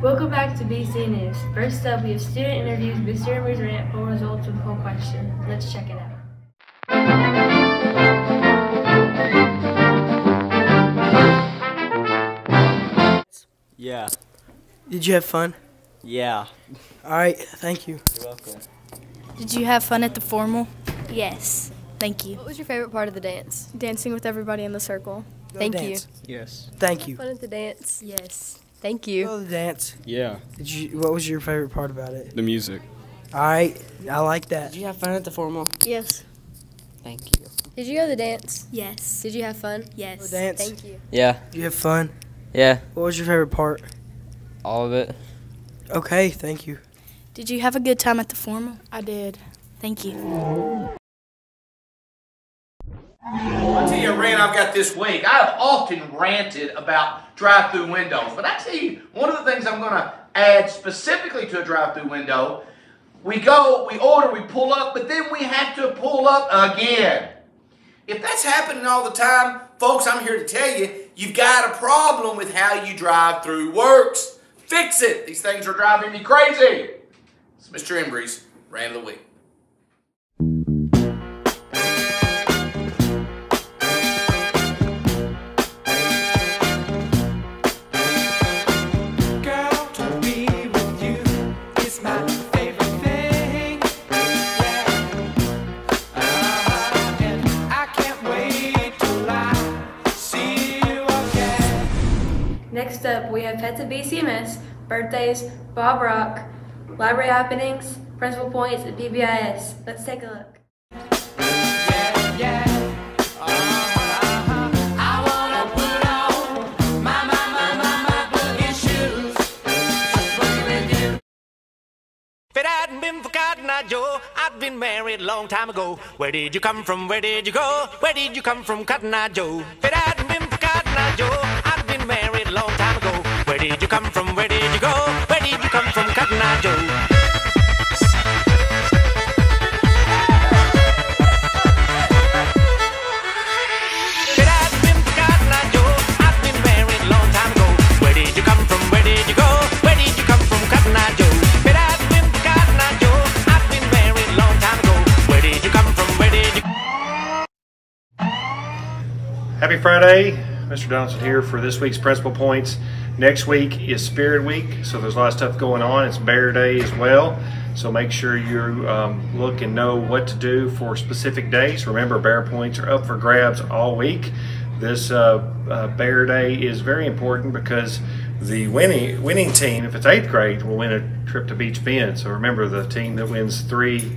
Welcome back to BC News. First up, we have student interviews, Mr. Emery's rant, poll results with poll question. Let's check it out. Yeah. Did you have fun? Yeah. All right, thank you. You're welcome. Did you have fun at the formal? Yes. Thank you. What was your favorite part of the dance? Dancing with everybody in the circle. Go Thank dance. Yes. Thank you. Fun at the dance. Yes. Thank you. Go to the dance. Yeah, Did you? What was your favorite part about it? the music. All right, I like that. Did you have fun at the formal? Yes. Thank you. Did you go to the dance? Yes. Did you have fun? Yes. Yes. dance. Thank you. Yeah, Did you have fun? yeah, What was your favorite part? all of it. Okay, thank you. Did you have a good time at the formal? I did. Thank you. I'll tell you a rant I've got this week. I have often ranted about drive-through windows, but I tell you, one of the things I'm going to add specifically to a drive-through window, we go, we order, we pull up, but then we have to pull up again. If that's happening all the time, folks, I'm here to tell you, you've got a problem with how you drive through works. Fix it. These things are driving me crazy. It's Mr. Embry's rant of the week. We have Pets at BCMS, birthdays, Bob Rock, library happenings, principal points, and PBIS. Let's take a look. I'd been married a long time ago. Where did you come from? Where did you go? Where did you come from, Cotton Eye Joe? If it hadn't been for Cotton Eye Joe, come from? Where did you go? Where did you come from, Cotton Eye Joe? Happy Friday. Mr. Donaldson here for this week's Principal Points. Next week is Spirit Week, so there's a lot of stuff going on. It's Bear Day as well, so make sure you um, look and know what to do for specific days. Remember, Bear Points are up for grabs all week. This uh, uh, Bear Day is very important because the winning winning team, if it's eighth grade, will win a trip to Beach Bend. So remember, the team that wins three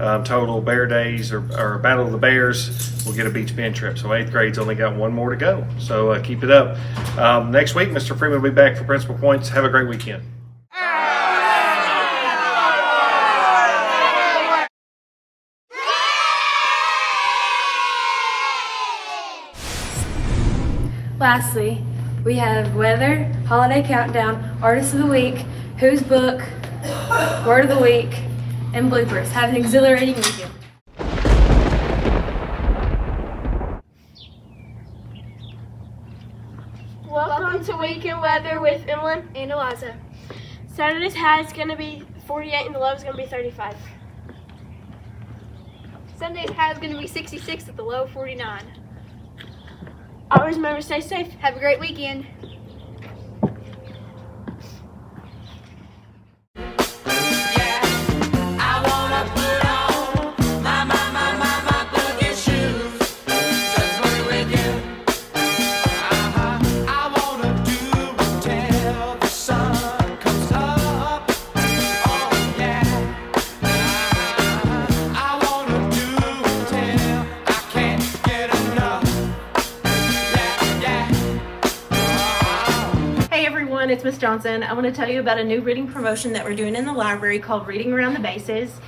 um, total Bear Days or, or Battle of the Bears we'll get a Beach Bend trip. So eighth grade's only got one more to go. So uh, keep it up. Um, next week, Mr. Freeman will be back for Principal Points. Have a great weekend. Lastly, we have weather, holiday countdown, artist of the week, whose book, word of the week, and bloopers. Have an exhilarating weekend. Welcome to Weekend Weather with Emlyn and Eliza. Saturday's high is going to be 48 and the low is going to be 35. Sunday's high is going to be 66 at the low 49. Always remember to stay safe. Have a great weekend. Johnson. I want to tell you about a new reading promotion that we're doing in the library called Reading Around the Bases.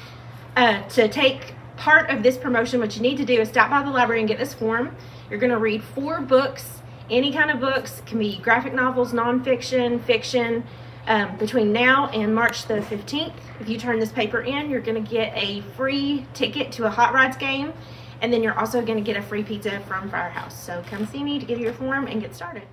Uh, to take part of this promotion, what you need to do is stop by the library and get this form. You're going to read four books, any kind of books, can be graphic novels, nonfiction, fiction, um, between now and March the 15th. If you turn this paper in, you're going to get a free ticket to a Hot Rods game, and then you're also going to get a free pizza from Firehouse. So come see me to get your form and get started.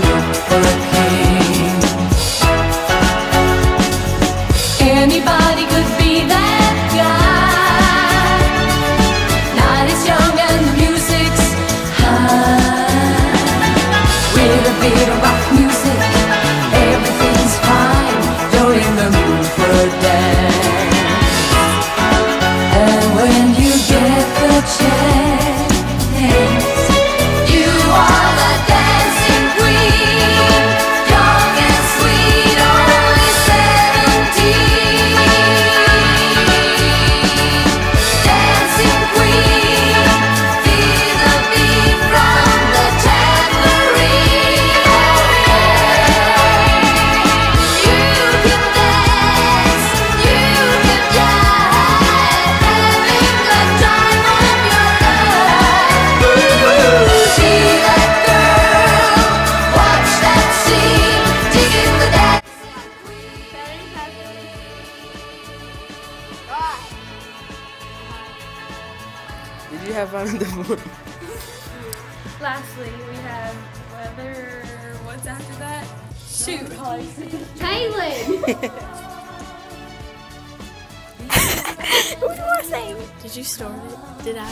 For were here. Have fun at the formal. Lastly, we have weather. What's after that? Shoot, Holly. Kaylin. What do I say? Did you start it? Did I?